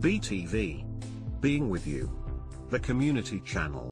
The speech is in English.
BTV. Being with you. The community channel.